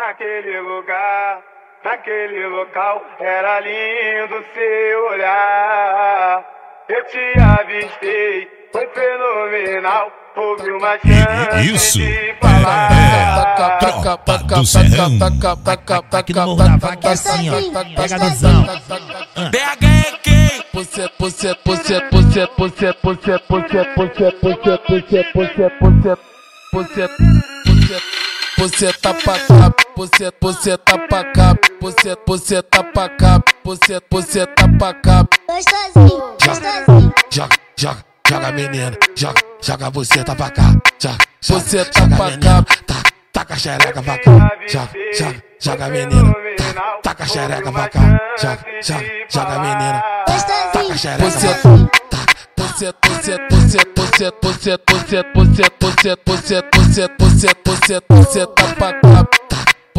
Naquele lugar, naquele local, era lindo seu olhar. Eu te avistei, foi fenomenal. Houve uma chance Isso. de falar. É, tropa do serrão. Aqui no Morro da Vaca é assim, ó. Pega a visão. BH é quem? Você, você, você, você, você, você, você, você, você, você, você, você, você, você, você tá pra cá, você, você tá pra cá, você, você tá pra cá, você, você tá pra cá. Gostosinho, gostosinho. Joga, joga, joga menina, joga, joga você tá pra cá, joga, você tá pra cá, tá, taca a xereca pra cá, joga, joga, joga menina, tá, taca a xereca pra cá, joga, joga, joga menina, tá, taca a xereca pra cá. Você, você, você, você, você, você, você, você, você, você, você, você, você tá pra cá, tá,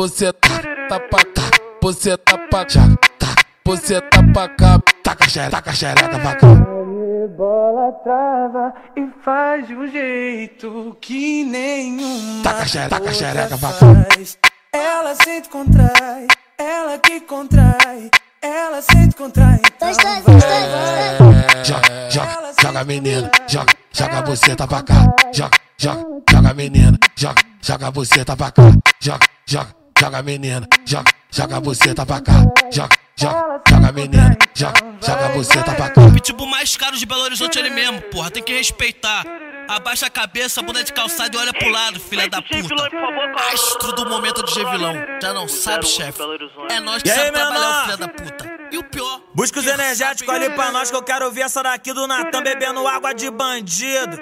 você tá, tá pra cá, você tá pra cá, tá, você tá pra cá, taca a xereca, taca a xereca pra cá. bola trava e faz de um jeito que nenhuma Taca xereca, taca xereca pra cá. faz. Ela sente contrai, ela que contrai, ela sente contrai. Então vai. Joga, joga, joga menina, joga, joga você tá pra cá, joga, joga, joga menina, joga, joga você tá pra cá, joga, joga, joga menina, joga, joga você tá pra cá, joga, joga, joga menina, joga, joga você tá pra cá. Pitbull mais caro de Belo Horizonte é ele mesmo, porra. Tem que respeitar. Abaixa a cabeça, bunda de calçado e olha pro lado, filha da puta. Astro do momento de Gevilão. Já não sabe, chefe. É nós que E sabe trabalhar, filha da puta. E o pior. Busca os energéticos ali pra nós que eu quero ouvir essa daqui do Natan bebendo água de bandido.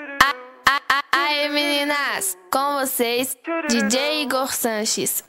Aê meninas, com vocês, DJ Igor Sanches.